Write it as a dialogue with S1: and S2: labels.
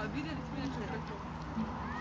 S1: 啊，明天、后天、周六、周。